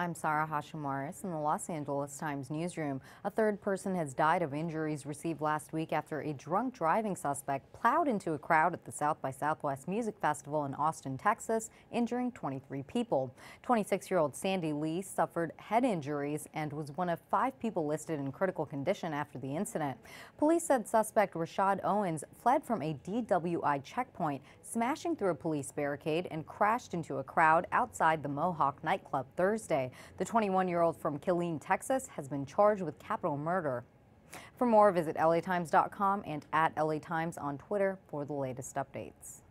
I'm Sarah Hashim-Waris in the Los Angeles Times newsroom. A third person has died of injuries received last week after a drunk driving suspect plowed into a crowd at the South by Southwest Music Festival in Austin, Texas, injuring 23 people. 26-year-old Sandy Le suffered head injuries and was one of five people listed in critical condition after the incident. Police said suspect Rashad Owens fled from a DWI checkpoint, smashing through a police barricade and crashed into a crowd outside the Mohawk nightclub Thursday. The 21-year-old from Killeen, Texas has been charged with capital murder. For more, visit LATimes.com and at LA Times on Twitter for the latest updates.